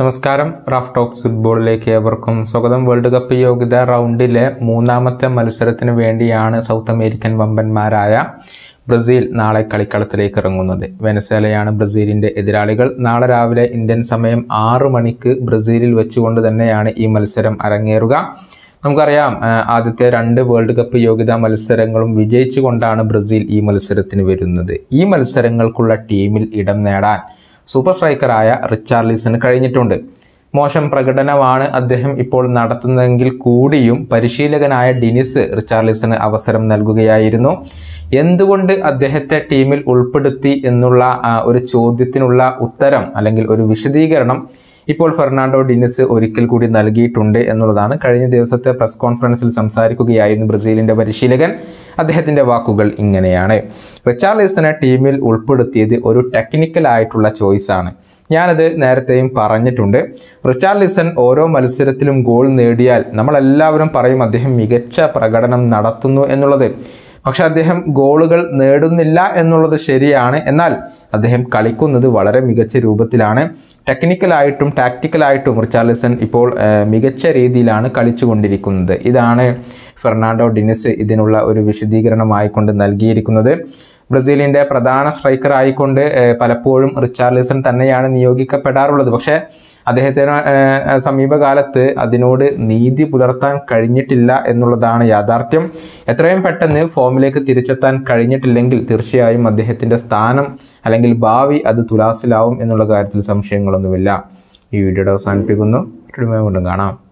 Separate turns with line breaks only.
നമസ്കാരം. Raf talks ഫുട്ബോളിലേക്ക് ഏവർക്കും സ്വാഗതം. വേൾഡ് കപ്പ് യോഗ്യതാ റൗണ്ടിലെ മൂന്നാമത്തെ മത്സരത്തിന് വേണ്ടിയാണ് സൗത്ത് അമേരിക്കൻ വമ്പന്മാരായ ബ്രസീൽ നാളെ കളിക്കളത്തിലേക്ക് ഇറങ്ങുന്നത്. വെനസേലയാണ് ബ്രസീലിന്റെ എതിരാളികൾ. നാളെ രാവിലെ ഇന്ത്യൻ സമയം ആറ് മണിക്ക് ബ്രസീലിൽ വെച്ചുകൊണ്ട് തന്നെയാണ് ഈ മത്സരം അരങ്ങേറുക. നമുക്കറിയാം ആദ്യത്തെ രണ്ട് വേൾഡ് കപ്പ് യോഗ്യതാ മത്സരങ്ങളും വിജയിച്ചുകൊണ്ടാണ് ബ്രസീൽ ഈ മത്സരത്തിന് വരുന്നത്. ഈ മത്സരങ്ങൾക്കുള്ള ടീമിൽ ഇടം നേടാൻ സൂപ്പർ സ്ട്രൈക്കറായ റിച്ചാർലിസിന് കഴിഞ്ഞിട്ടുണ്ട്. മോശം പ്രകടനമാണ് അദ്ദേഹം ഇപ്പോൾ നടത്തുന്നതെങ്കിൽ കൂടിയും പരിശീലകനായ ഡിനിസ് റിച്ചാർലിസിന് അവസരം നൽകുകയായിരുന്നു. എന്തുകൊണ്ട് അദ്ദേഹത്തെ ടീമിൽ ഉൾപ്പെടുത്തി എന്നുള്ള ഒരു ചോദ്യത്തിനുള്ള ഉത്തരം അല്ലെങ്കിൽ ഒരു വിശദീകരണം ഇപ്പോൾ ഫെർണാണ്ടോ ഡിനിസ് ഒരിക്കൽ കൂടി നൽകിയിട്ടുണ്ട് എന്നുള്ളതാണ്. കഴിഞ്ഞ ദിവസത്തെ പ്രസ് കോൺഫറൻസിൽ സംസാരിക്കുകയായിരുന്നു ബ്രസീലിന്റെ പരിശീലകൻ. അദ്ദേഹത്തിന്റെ വാക്കുകൾ ഇങ്ങനെയാണ്. റിച്ചാർലിസനെ ടീമിൽ ഉൾപ്പെടുത്തിയത് ഒരു ടെക്നിക്കൽ ആയിട്ടുള്ള ചോയ്സാണ് ഞാനത് നേരത്തെയും പറഞ്ഞിട്ടുണ്ട്. റിച്ചാർലിസൺ ഓരോ മത്സരത്തിലും ഗോൾ നേടിയാൽ നമ്മളെല്ലാവരും പറയും അദ്ദേഹം മികച്ച പ്രകടനം നടത്തുന്നു എന്നുള്ളത്. പക്ഷെ അദ്ദേഹം ഗോളുകൾ നേടുന്നില്ല എന്നുള്ളത് ശരിയാണ്. എന്നാൽ അദ്ദേഹം കളിക്കുന്നത് വളരെ മികച്ച രൂപത്തിലാണ്. ടെക്നിക്കലായിട്ടും ടാക്റ്റിക്കലായിട്ടും റിച്ചാർലിസൺ ഇപ്പോൾ മികച്ച രീതിയിലാണ് കളിച്ചുകൊണ്ടിരിക്കുന്നത്. ഇതാണ് ഫെർണാണ്ടോ ഡിനിസ് ഇതിനുള്ള ഒരു വിശദീകരണമായിക്കൊണ്ട് നൽകിയിരിക്കുന്നത്. ബ്രസീലിന്റെ പ്രധാന സ്ട്രൈക്കർ ആയിക്കൊണ്ട് പലപ്പോഴും റിച്ചാർലിസൺ തന്നെയാണ് നിയോഗിക്കപ്പെടാറുള്ളത്. പക്ഷേ അദ്ദേഹത്തിന് സമീപകാലത്ത് അതിനോട് നീതി പുലർത്താൻ കഴിഞ്ഞിട്ടില്ല എന്നുള്ളതാണ് യാഥാർത്ഥ്യം. എത്രയും പെട്ടെന്ന് ഫോമിലേക്ക് തിരിച്ചെത്താൻ കഴിഞ്ഞിട്ടില്ലെങ്കിൽ തീർച്ചയായും അദ്ദേഹത്തിന്റെ സ്ഥാനം അല്ലെങ്കിൽ ഭാവി അത് തുലാസിലാവും എന്നുള്ള കാര്യത്തിൽ സംശയങ്ങളൊന്നുമില്ല. ഈ വീഡിയോയുടെ അവസാനിപ്പിക്കുന്നു. വീണ്ടും കാണാം.